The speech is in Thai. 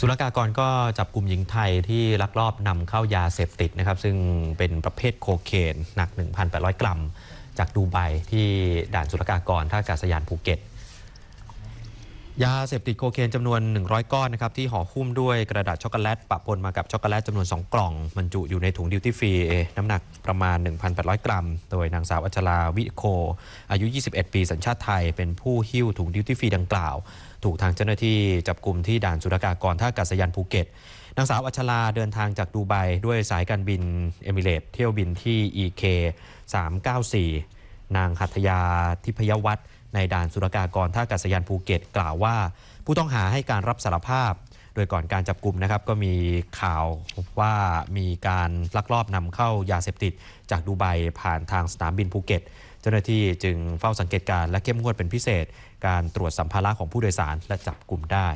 ศุลกากรก็จับกลุ่มหญิงไทยที่ลักลอบนำเข้ายาเสพติดนะครับ ซึ่งเป็นประเภทโคเคนหนัก 1,800 กรัม จากดูไบที่ด่านศุลกากรท่าอากาศยานภูเก็ต ยาเสพติดโคเคนจำนวน 100 ก้อนนะครับที่ห่อหุ้มด้วยกระดาษช็อกโกแลตปะปนมากับช็อกโกแลตจำนวน 2 กล่องบรรจุอยู่ในถุงดิวตี้ฟรีน้ำหนักประมาณ 1,800 กรัม โดยนางสาวอัชราวิโค อายุ 21 ปีสัญชาติไทย เป็นผู้หิ้วถุงดิวตี้ฟรีดังกล่าว ถูกทางเจ้าหน้าที่จับกลุ่มที่ด่านสุรากากรท่าอากาศยานภูเก็ตนางสาวอัชราเดินทางจากดูไบด้วยสายการบินเอมิเรตส์เที่ยวบินที่ EK 394 นางหัตยาทิพยวัฒน์ในด่านศุลกากรท่าอากาศยานภูเก็ตกล่าวว่า ผู้ต้องหาให้การรับสารภาพ โดยก่อนการจับกลุ่มนะครับก็มีข่าวว่ามีการลักลอบนำเข้ายาเสพติด จากดูไบผ่านทางสนามบินภูเก็ต เจ้าหน้าที่จึงเฝ้าสังเกตการณ์และเข้มงวดเป็นพิเศษ การตรวจสัมภาระของผู้โดยสารและจับกลุ่มได้